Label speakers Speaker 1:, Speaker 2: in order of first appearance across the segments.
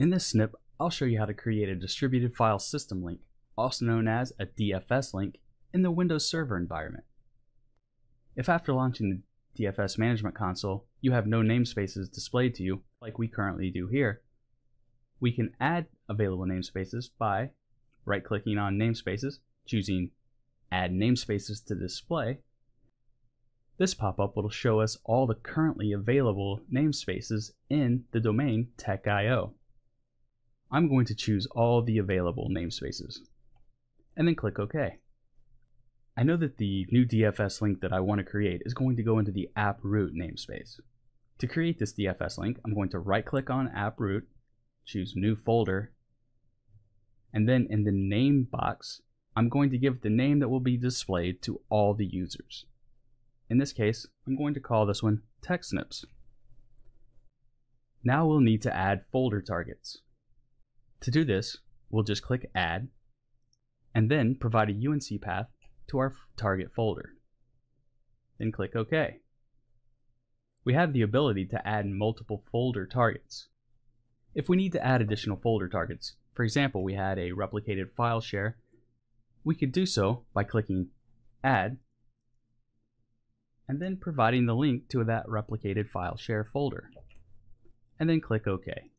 Speaker 1: In this snip, I'll show you how to create a distributed file system link, also known as a DFS link, in the Windows Server environment. If after launching the DFS Management Console, you have no namespaces displayed to you, like we currently do here, we can add available namespaces by right-clicking on namespaces, choosing Add Namespaces to Display. This pop-up will show us all the currently available namespaces in the domain tech.io. I'm going to choose all the available namespaces and then click OK. I know that the new DFS link that I want to create is going to go into the app root namespace. To create this DFS link, I'm going to right click on app root, choose new folder, and then in the name box, I'm going to give the name that will be displayed to all the users. In this case, I'm going to call this one TechSnips. Now we'll need to add folder targets. To do this, we'll just click Add, and then provide a UNC path to our target folder. Then click OK. We have the ability to add multiple folder targets. If we need to add additional folder targets, for example, we had a replicated file share, we could do so by clicking Add, and then providing the link to that replicated file share folder, and then click OK.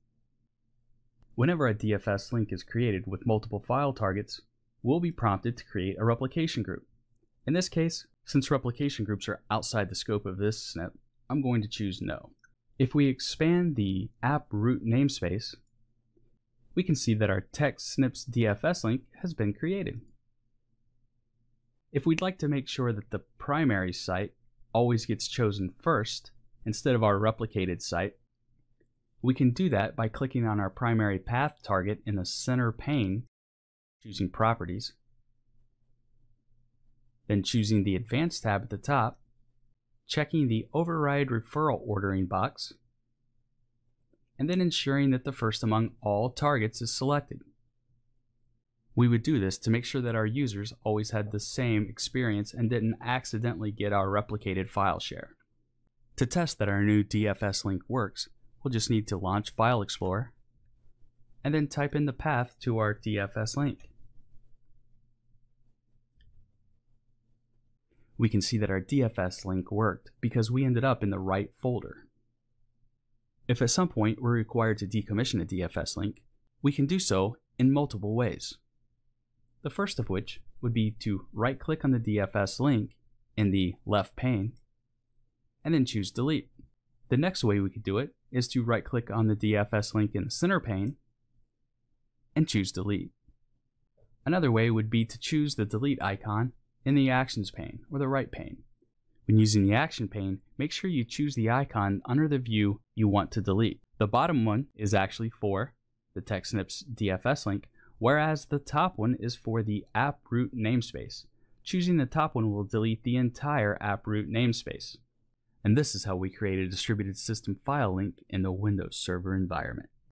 Speaker 1: Whenever a DFS link is created with multiple file targets, we'll be prompted to create a replication group. In this case, since replication groups are outside the scope of this snip, I'm going to choose no. If we expand the app root namespace, we can see that our TechSnips DFS link has been created. If we'd like to make sure that the primary site always gets chosen first, instead of our replicated site, we can do that by clicking on our primary path target in the center pane, choosing Properties, then choosing the Advanced tab at the top, checking the Override Referral Ordering box, and then ensuring that the first among all targets is selected. We would do this to make sure that our users always had the same experience and didn't accidentally get our replicated file share. To test that our new DFS link works, we'll just need to launch File Explorer and then type in the path to our DFS link. We can see that our DFS link worked because we ended up in the right folder. If at some point we're required to decommission a DFS link, we can do so in multiple ways. The first of which would be to right click on the DFS link in the left pane and then choose delete. The next way we could do it is to right click on the DFS link in the center pane and choose delete. Another way would be to choose the delete icon in the actions pane or the right pane. When using the action pane, make sure you choose the icon under the view you want to delete. The bottom one is actually for the TechSnips DFS link, whereas the top one is for the app root namespace. Choosing the top one will delete the entire app root namespace. And this is how we create a distributed system file link in the Windows Server environment.